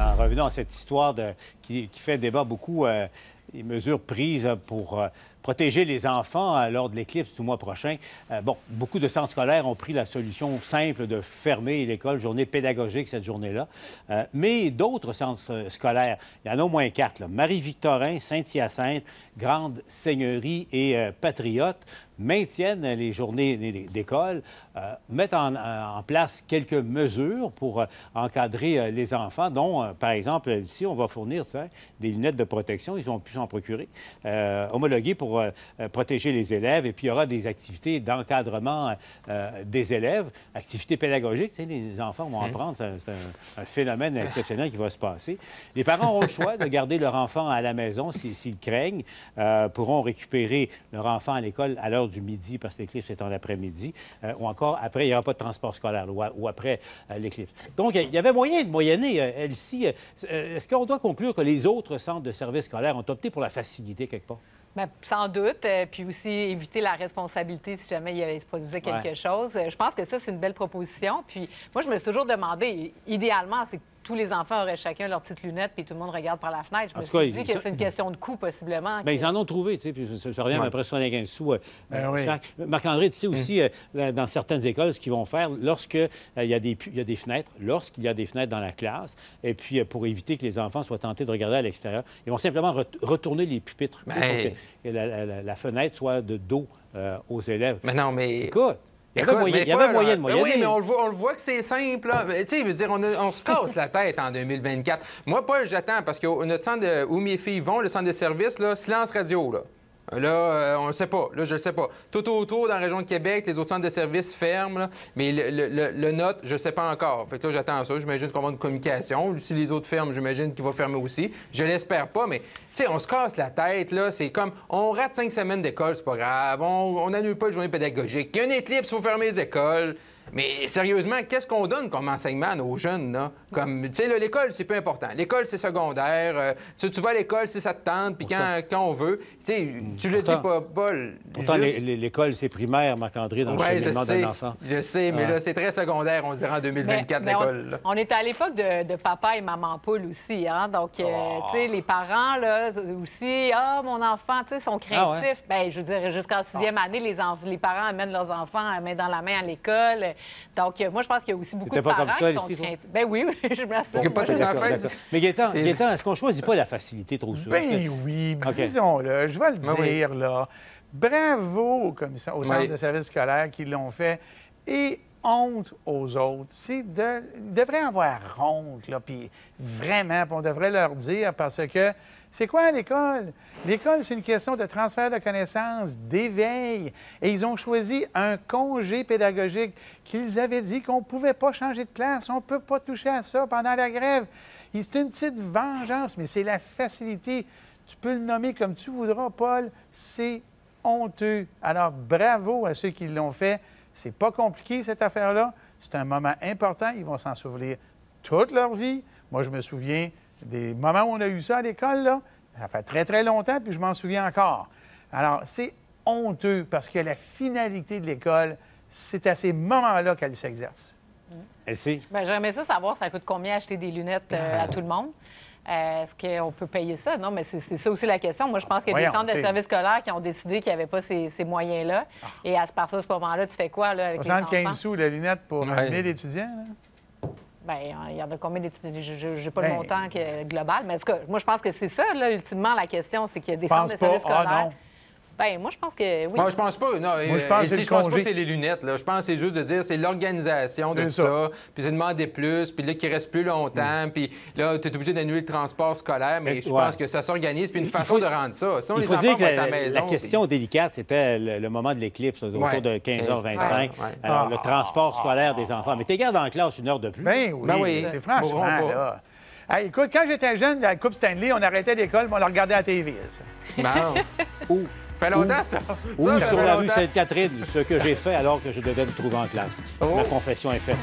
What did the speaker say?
en revenant à cette histoire de, qui, fait débat beaucoup, euh, les mesures prises pour euh, protéger les enfants euh, lors de l'éclipse du mois prochain. bon, beaucoup de centres scolaires ont pris la solution simple de fermer l'école, journée pédagogique cette journée-là. mais d'autres centres scolaires, il y en a au moins quatre, Marie-Victorin, Saint-Hyacinthe, Grande Seigneurie et Patriote, maintiennent les journées d'école, euh, mettent en, place quelques mesures pour euh, encadrer euh, les enfants, dont, par exemple, ici, on va fournir des lunettes de protection. Ils ont pu s'en procurer, homologuées pour protéger les élèves. Et puis, il y aura des activités d'encadrement des élèves, activités pédagogiques. les enfants vont apprendre. C'est un, phénomène exceptionnel qui va se passer. Les parents ont le choix de garder leur enfant à la maison s'ils craignent, pourront récupérer leur enfant à l'école à l'heure du midi parce que l'éclipse est en après-midi, euh, ou encore après, il n'y aura pas de transport scolaire, ou, après euh, l'éclipse. Donc, il y avait moyen de moyenner. Euh, Elsie, est-ce qu'on doit conclure que les autres centres de services scolaires ont opté pour la facilité quelque part? Bien, sans doute. puis aussi éviter la responsabilité si jamais il se produisait quelque chose. Je pense que ça, c'est une belle proposition. Puis moi, je me suis toujours demandé, idéalement, c'est tous les enfants auraient chacun leurs petites lunettes, puis tout le monde regarde par la fenêtre. Je me suis dit que c'est une question de coût, possiblement. Bien, ils en ont trouvé, tu sais, puis ça, revient après 75 sous euh, ben chaque. Marc-André, tu sais aussi, hum. euh, dans certaines écoles, ce qu'ils vont faire, lorsqu'il euh, y, a des, y a des fenêtres, lorsqu'il y a des fenêtres dans la classe, et puis pour éviter que les enfants soient tentés de regarder à l'extérieur, ils vont simplement retourner les pupitres pour ben que la, fenêtre soit de dos aux élèves. Mais non, mais... Écoute, il y avait, moyen, il y avait moyen de moyenner. Oui, mais on le voit, on le voit que c'est simple. Tu sais, veux dire, on, on, se casse la tête en 2024. Moi, Paul, j'attends parce que notre centre de, où mes filles vont, le centre de service, là, silence radio, là. Là, euh, on ne sait pas. Là, je ne sais pas. Tout autour, dans la région de Québec, les autres centres de services ferment. mais le, le, note, je ne sais pas encore. Fait que là, j'attends ça. J'imagine qu'on va de communication. Si les autres ferment, j'imagine qu'il va fermer aussi. Je l'espère pas, mais tu sais, on se casse la tête. là. C'est comme, on rate cinq semaines d'école, c'est pas grave. On n'annule pas de journée pédagogique. Il y a une éclipse, il faut fermer les écoles. Mais sérieusement, qu'est-ce qu'on donne comme enseignement à nos jeunes, là? Comme, tu sais, l'école, c'est peu important. L'école, c'est secondaire. Euh, tu vas à l'école si ça te tente, puis quand, quand, on veut. Tu sais, tu le dis pas, Paul. Pourtant, l'école, c'est primaire, Marc-André, dans le cheminement d'un enfant. Je sais, mais là, c'est très secondaire, on dirait, en 2024, l'école. On, est à l'époque de, papa et maman poule aussi, hein? Donc, euh, oh. tu sais, les parents, là, aussi, ah, mon enfant, tu sais, sont ah craintifs. Bien, je veux dire, jusqu'en sixième ah. année, les, les parents amènent leurs enfants à main dans la main à l'école. Donc, euh, moi, je pense qu'il y a aussi beaucoup de parents pas comme ça, qui sont ici, Ben oui, je m'assure. pas Mais Gaétan, est-ce qu'on choisit pas la facilité trop souvent? Ben oui, mais disons-le, je vais le ben dire, là. Bravo aux, commissions, aux centres de services scolaires qui l'ont fait. Et honte aux autres. De, ils devraient avoir honte, là, puis vraiment, on devrait leur dire parce que c'est quoi l'école? L'école, c'est une question de transfert de connaissances, d'éveil. Et ils ont choisi un congé pédagogique qu'ils avaient dit qu'on ne pouvait pas changer de place, on ne peut pas toucher à ça pendant la grève. C'est une petite vengeance, mais c'est la facilité. Tu peux le nommer comme tu voudras, Paul. C'est honteux. Alors, bravo à ceux qui l'ont fait. C'est pas compliqué, cette affaire-là. C'est un moment important. Ils vont s'en souvenir toute leur vie. Moi, je me souviens des moments où on a eu ça à l'école, là, ça fait très, très longtemps, puis je m'en souviens encore. Alors, c'est honteux parce que la finalité de l'école, c'est à ces moments-là qu'elle s'exerce. Elle sait. Bien, j'aimerais ça savoir, ça coûte combien acheter des lunettes euh, à tout le monde? Euh, est-ce qu'on peut payer ça? Non, mais c'est ça aussi la question. Moi, je pense qu'il y a des centres de services scolaires qui ont décidé qu'il n'y avait pas ces, moyens-là. Ah. Et à partir de ce moment-là, tu fais quoi là, avec 75 sous la lunette pour ouais. 1000 étudiants? Bien, il y en a combien d'étudiants? Je n'ai pas le ben, montant global, mais en tout cas, moi, je pense que c'est ça, là, ultimement, la question, c'est qu'il y a des centres de services ah, scolaires. Ben, moi, je pense que oui. Moi, je pense pas. Non, moi, je pense, je pense pas que c'est les lunettes. Là. Je pense que c'est juste de dire c'est l'organisation de tout ça. Puis c'est demander plus. Puis là, qu'il reste plus longtemps. Mm. Puis là, tu es obligé d'annuler le transport scolaire. Mais je pense que ça s'organise. Puis une façon de rendre ça. il faut dire que la, la question délicate, c'était le, moment de l'éclipse, autour de 15h25. le transport scolaire des enfants. Mais tu gardes en classe une heure de plus. Ben oui. Ben oui. C'est franchement. Là. écoute, quand j'étais jeune, la Coupe Stanley, on arrêtait l'école, mais on la regardait à la télé. Bon. fait longtemps, ça. Ou sur la rue Sainte-Catherine, ce que j'ai fait alors que je devais me trouver en classe. Ma oh. confession est faite.